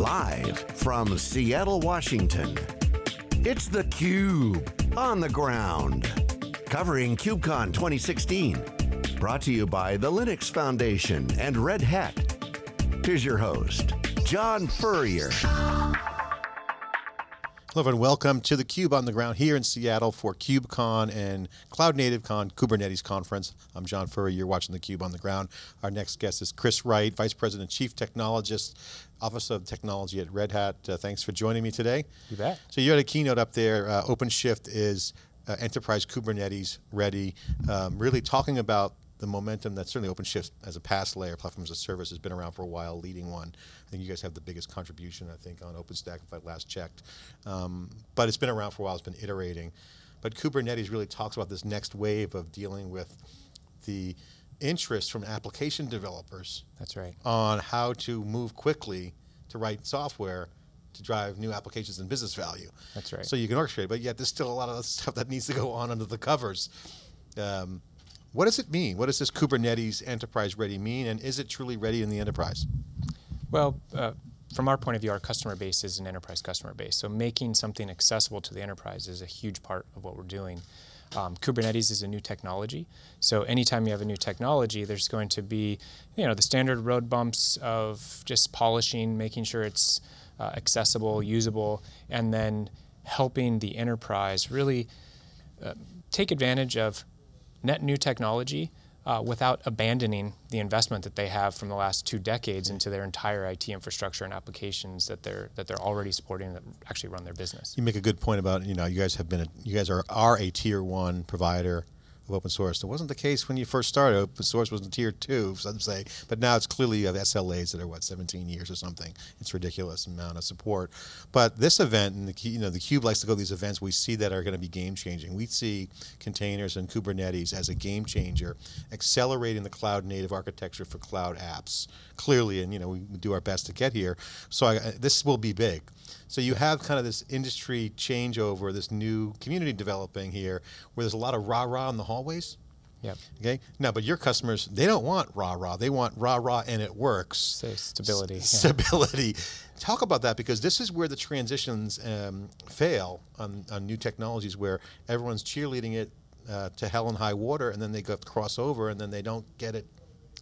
Live from Seattle, Washington, it's theCUBE, on the ground. Covering KubeCon 2016. Brought to you by the Linux Foundation and Red Hat. Here's your host, John Furrier. Hello and welcome to theCUBE on the ground here in Seattle for KubeCon and Cloud Native Con Kubernetes Conference. I'm John Furrier, you're watching theCUBE on the ground. Our next guest is Chris Wright, Vice President, Chief Technologist, Office of Technology at Red Hat. Uh, thanks for joining me today. You bet. So you had a keynote up there, uh, OpenShift is uh, enterprise Kubernetes ready, um, really talking about the momentum that certainly OpenShift as a PaaS layer, platform as a service, has been around for a while, leading one. I think you guys have the biggest contribution, I think, on OpenStack, if I last checked. Um, but it's been around for a while, it's been iterating. But Kubernetes really talks about this next wave of dealing with the interest from application developers. That's right. On how to move quickly to write software to drive new applications and business value. That's right. So you can orchestrate, but yet there's still a lot of stuff that needs to go on under the covers. Um, what does it mean? What does this Kubernetes enterprise ready mean, and is it truly ready in the enterprise? Well, uh, from our point of view, our customer base is an enterprise customer base. So making something accessible to the enterprise is a huge part of what we're doing. Um, Kubernetes is a new technology. So anytime you have a new technology, there's going to be, you know, the standard road bumps of just polishing, making sure it's uh, accessible, usable, and then helping the enterprise really uh, take advantage of net new technology uh, without abandoning the investment that they have from the last two decades into their entire IT infrastructure and applications that they're that they're already supporting that actually run their business. You make a good point about you know you guys have been a, you guys are are a tier one provider of open source. That wasn't the case when you first started. Open source was in tier two, some say, but now it's clearly uh, of SLAs that are what 17 years or something. It's ridiculous amount of support. But this event, and the you know the Cube likes to go to these events. We see that are going to be game changing. We see containers and Kubernetes as a game changer, accelerating the cloud native architecture for cloud apps. Clearly, and you know we do our best to get here. So I, this will be big. So you have kind of this industry changeover, this new community developing here, where there's a lot of rah rah in the hallways. Yeah. Okay. Now, but your customers, they don't want rah rah. They want rah rah and it works. So stability. S yeah. Stability. Talk about that because this is where the transitions um, fail on, on new technologies, where everyone's cheerleading it uh, to hell and high water, and then they go cross over, and then they don't get it.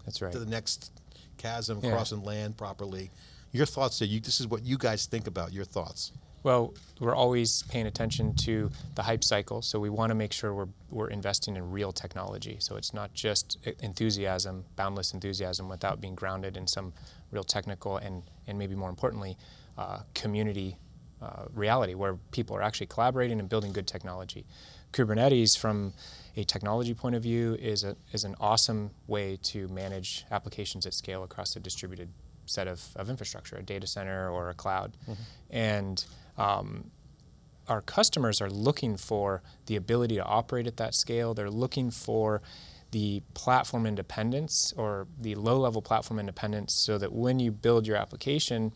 That's right. To the next chasm, yeah. cross and land properly. Your thoughts, you, this is what you guys think about, your thoughts. Well, we're always paying attention to the hype cycle, so we want to make sure we're, we're investing in real technology. So it's not just enthusiasm, boundless enthusiasm, without being grounded in some real technical and, and maybe more importantly, uh, community uh, reality where people are actually collaborating and building good technology. Kubernetes, from a technology point of view, is, a, is an awesome way to manage applications at scale across a distributed set of, of infrastructure, a data center or a cloud. Mm -hmm. And um, our customers are looking for the ability to operate at that scale. They're looking for the platform independence or the low level platform independence so that when you build your application,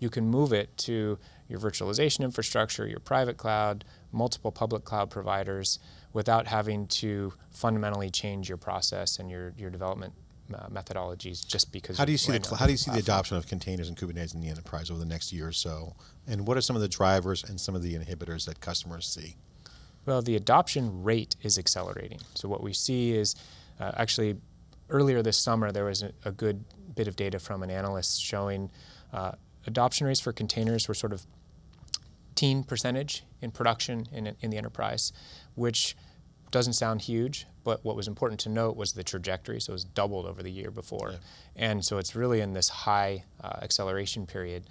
you can move it to your virtualization infrastructure, your private cloud, multiple public cloud providers without having to fundamentally change your process and your, your development uh, methodologies just because. How do you see the How do you see the adoption of containers and Kubernetes in the enterprise over the next year or so? And what are some of the drivers and some of the inhibitors that customers see? Well, the adoption rate is accelerating. So what we see is uh, actually earlier this summer there was a, a, good bit of data from an analyst showing uh, adoption rates for containers were sort of teen percentage in production in, in the enterprise, which doesn't sound huge, but what was important to note was the trajectory. So it was doubled over the year before. Yeah. And so it's really in this high uh, acceleration period.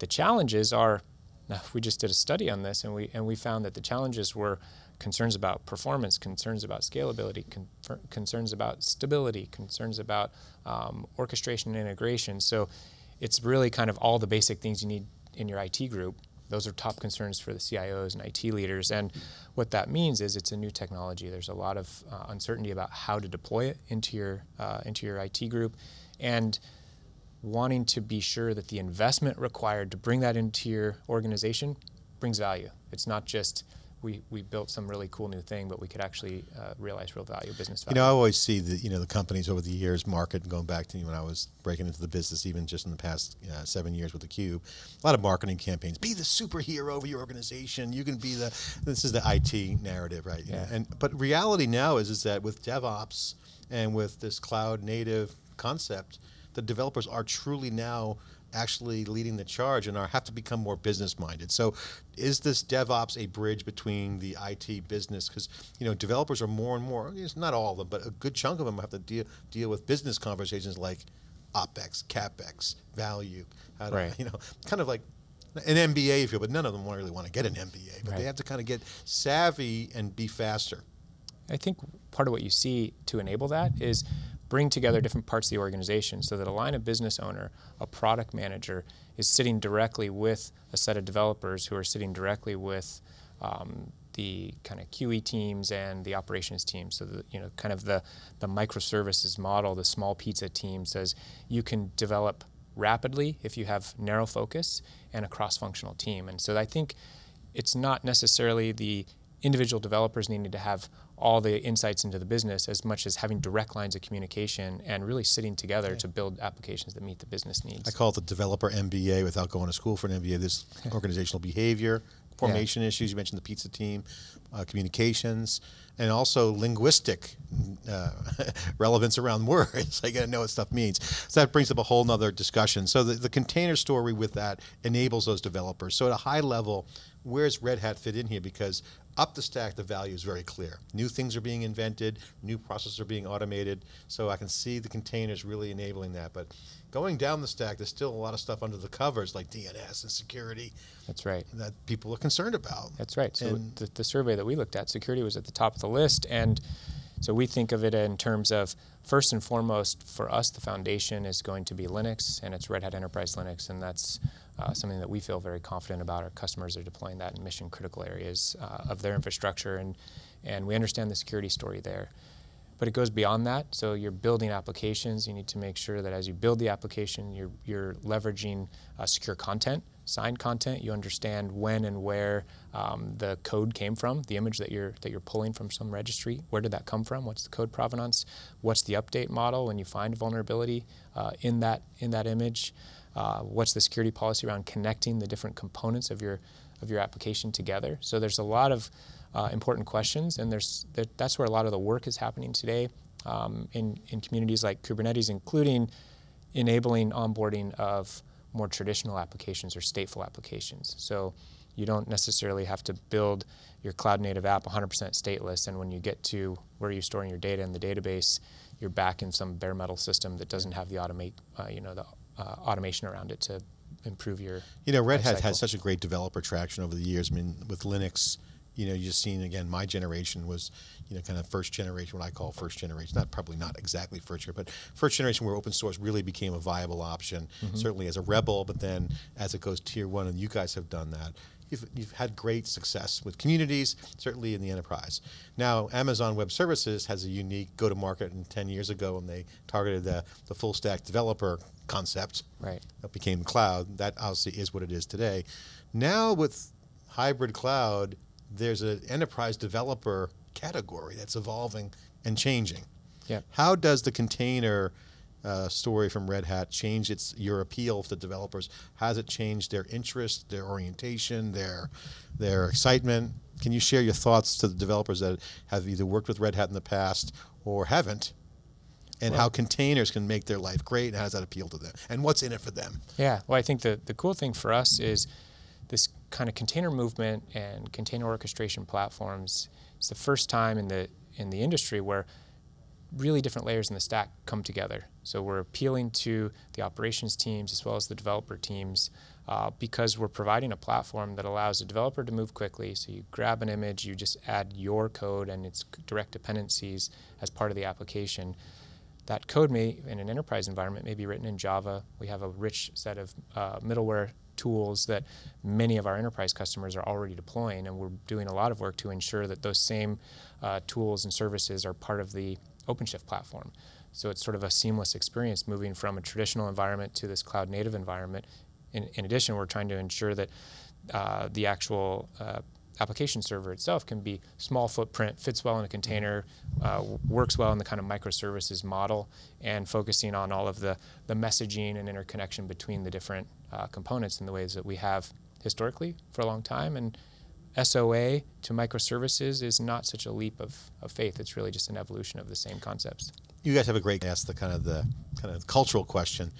The challenges are, we just did a study on this and we, and we found that the challenges were concerns about performance, concerns about scalability, con concerns about stability, concerns about um, orchestration and integration. So it's really kind of all the basic things you need in your IT group those are top concerns for the CIOs and IT leaders. And what that means is it's a new technology. There's a lot of uh, uncertainty about how to deploy it into your, uh, into your IT group. And wanting to be sure that the investment required to bring that into your organization brings value. It's not just we, we built some really cool new thing, but we could actually uh, realize real value, business value. You know, I always see the you know the companies over the years market going back to when I was breaking into the business, even just in the past uh, seven years with the Cube, a lot of marketing campaigns. Be the superhero of your organization. You can be the. This is the IT narrative, right? Yeah. And but reality now is is that with DevOps and with this cloud native concept, the developers are truly now actually leading the charge and are have to become more business minded. So is this DevOps a bridge between the IT business because you know developers are more and more it's not all of them but a good chunk of them have to deal deal with business conversations like OpEx, CapEx, value, how to, Right. you know, kind of like an MBA if you will, but none of them really want to get an MBA, but they have to kind of get savvy and be faster. I think part of what you see to enable that is bring together different parts of the organization so that a line of business owner, a product manager, is sitting directly with a set of developers who are sitting directly with um, the kind of QE teams and the operations teams. So the, you know, kind of the the microservices model, the small pizza team says you can develop rapidly if you have narrow focus and a cross-functional team. And so I think it's not necessarily the individual developers needing to have all the insights into the business as much as having direct lines of communication and really sitting together to build applications that meet the business needs. I call it the developer MBA without going to school for an MBA. This organizational behavior, formation issues. You mentioned the pizza team, uh, communications, and also linguistic uh, relevance around words. I got to know what stuff means. So that brings up a whole nother discussion. So the, the container story with that enables those developers. So at a high level, where's Red Hat fit in here? Because up the stack, the value is very clear. New things are being invented, new processes are being automated. So I can see the containers really enabling that. But going down the stack, there's still a lot of stuff under the covers like DNS and security That's right. that people are concerned about. That's right. So the, the survey that we looked at, security was at the top of the list, and so we think of it in terms of first and foremost for us, the foundation is going to be Linux, and it's Red Hat Enterprise Linux, and that's uh, something that we feel very confident about. Our customers are deploying that in mission critical areas uh, of their infrastructure, and and we understand the security story there. But it goes beyond that. So you're building applications. You need to make sure that as you build the application, you're, you're leveraging uh, secure content, signed content. You understand when and where um, the code came from, the image that you're that you're pulling from some registry. Where did that come from? What's the code provenance? What's the update model when you find vulnerability uh, in that in that image? Uh, what's the security policy around connecting the different components of your of your application together? So there's a lot of uh, important questions, and there's there, that's where a lot of the work is happening today um, in in communities like Kubernetes, including enabling onboarding of more traditional applications or stateful applications. So you don't necessarily have to build your cloud native app 100% stateless, and when you get to where you're storing your data in the database, you're back in some bare metal system that doesn't have the automate, uh, you know, the uh, automation around it to improve your. You know, Red Hat has such a great developer traction over the years. I mean, with Linux, you know, you just seen again. My generation was, you know, kind of first generation. What I call first generation, not probably not exactly first year, but first generation where open source really became a viable option. Mm-hmm. Certainly as a rebel, but then as it goes tier one, and you guys have done that. You've, you've had great success with communities, certainly in the enterprise. Now, Amazon Web Services has a unique go-to-market, and 10 years ago, when they targeted the, the full stack developer concept, Right. that became cloud. That obviously is what it is today. Now with hybrid cloud, there's an enterprise developer category that's evolving and changing. Yep. How does the container uh, story from Red Hat change its your appeal to developers? Has it changed their interest, their orientation, their their excitement? Can you share your thoughts to the developers that have either worked with Red Hat in the past or haven't? And how containers can make their life great, and how does that appeal to them? And what's in it for them? Yeah, well, I think the, the cool thing for us is this kind of container movement and container orchestration platforms. It's the first time in the in the industry where really different layers in the stack come together. So we're appealing to the operations teams as well as the developer teams uh, because we're providing a platform that allows a developer to move quickly. So you grab an image, you just add your code and its direct dependencies as part of the application that code may in an enterprise environment may be written in Java. We have a rich set of uh, middleware tools that many of our enterprise customers are already deploying, and we're doing a lot of work to ensure that those same uh, tools and services are part of the OpenShift platform. So it's sort of a seamless experience moving from a traditional environment to this cloud native environment. In, in addition, we're trying to ensure that uh, the actual uh, application server itself can be small footprint, fits well in a container, uh, works well in the kind of microservices model, and focusing on all of the, the messaging and interconnection between the different uh, components in the ways that we have historically for a long time. And SOA to microservices is not such a leap of, of faith. It's really just an evolution of the same concepts. You guys have a great ask the kind of the kind of cultural question.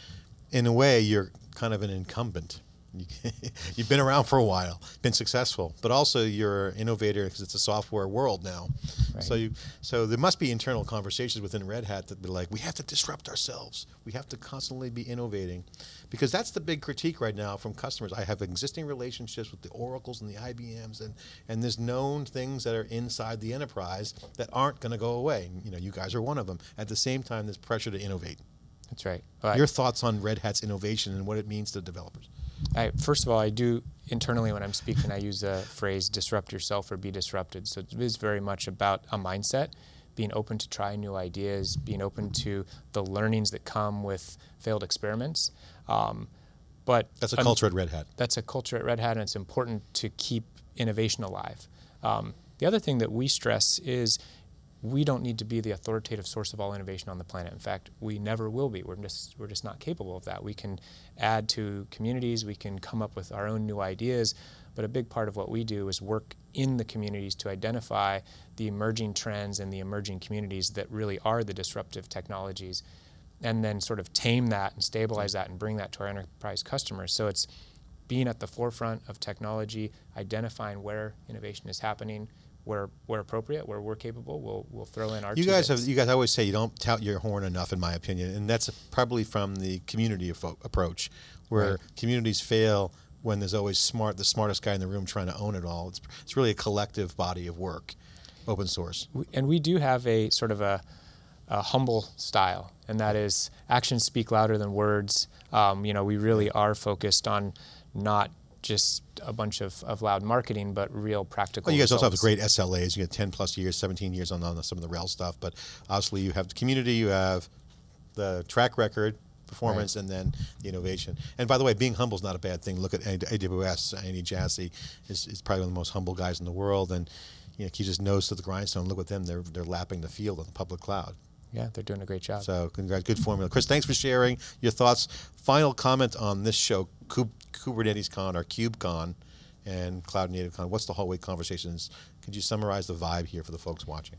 In a way, you're kind of an incumbent you, have been around for a while, been successful, but also you're an innovator because it's a software world now. Right. So you, so there must be internal conversations within Red Hat that be like, we have to disrupt ourselves. We have to constantly be innovating, because that's the big critique right now from customers. I have existing relationships with the Oracles and the IBMs, and and there's known things that are inside the enterprise that aren't going to go away. You know, you guys are one of them. At the same time, there's pressure to innovate. That's right. Your thoughts on Red Hat's innovation and what it means to developers? I, first of all, I do internally when I'm speaking, I use the phrase disrupt yourself or be disrupted. So it is very much about a mindset, being open to try new ideas, being open to the learnings that come with failed experiments. Um, but that's a um, culture at Red Hat. That's a culture at Red Hat, and it's important to keep innovation alive. Um, the other thing that we stress is we don't need to be the authoritative source of all innovation on the planet. In fact, we never will be. We're just, we're just not capable of that. We can add to communities, we can come up with our own new ideas, but a big part of what we do is work in the communities to identify the emerging trends and the emerging communities that really are the disruptive technologies, and then sort of tame that and stabilize that and bring that to our enterprise customers. So it's being at the forefront of technology, identifying where innovation is happening, where where appropriate, where we're capable, we'll we'll throw in our. You guys have you guys always say you don't tout your horn enough, in my opinion, and that's probably from the community approach, where right. communities fail when there's always smart the smartest guy in the room trying to own it all. It's it's really a collective body of work, open source. We, and we do have a sort of a, a, humble style, and that is actions speak louder than words. Um, you know, we really are focused on not just a bunch of, of loud marketing, but real practical. Well, you guys results. also have great SLAs. You get 10 plus years, 17 years on, on some of the RHEL stuff, but obviously you have the community, you have the track record, performance, right. and then the innovation. And by the way, being humble is not a bad thing. Look at AWS. Andy Jassy is, is probably one of the most humble guys in the world, and you know, he just knows to the grindstone. Look at them; they're they're lapping the field on the public cloud. Yeah, they're doing a great job. So, congrats, good formula. Chris, thanks for sharing your thoughts. Final comment on this show, Kubernetes Con or KubeCon and Cloud Native Con. What's the hallway conversations? Could you summarize the vibe here for the folks watching?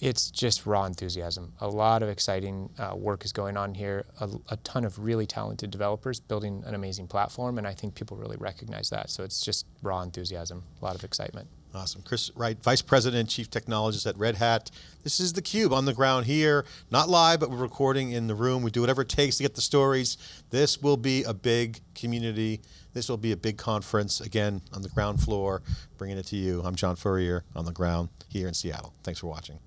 It's just raw enthusiasm. A lot of exciting uh, work is going on here. A, a, ton of really talented developers building an amazing platform, and I think people really recognize that. So it's just raw enthusiasm, a lot of excitement. Awesome. Chris Wright, Vice President, Chief Technologist at Red Hat. This is theCUBE on the ground here. Not live, but we're recording in the room. We do whatever it takes to get the stories. This will be a big community. This will be a big conference, again, on the ground floor, bringing it to you. I'm John Furrier on the ground here in Seattle. Thanks for watching.